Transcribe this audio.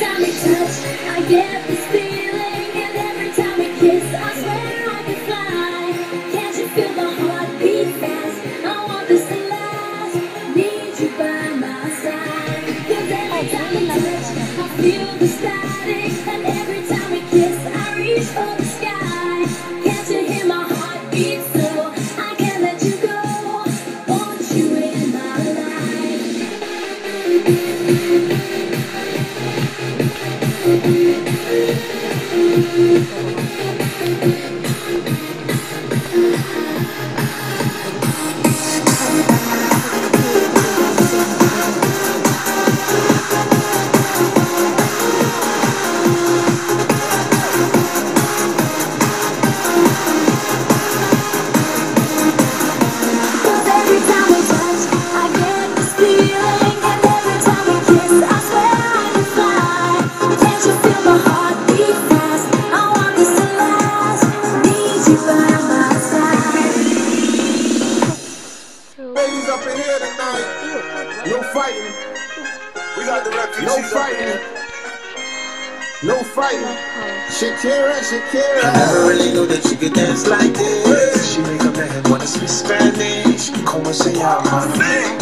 time we touch, I get this feeling. And every time we kiss, I swear I can fly. Can't you feel my heart beat fast? I want this to last. Need you by my side. Cause every time we touch, I feel the static. And every time we kiss, I reach for the sky. Can't you hear my heart beat so I can't let you go? Want you in my life. Ladies up in here tonight. No fighting. We got the refugees No fighting. here. No fighting. Shakira, Shakira. I never really knew that you could dance like this. She make a man wanna speak Spanish. Como se llama?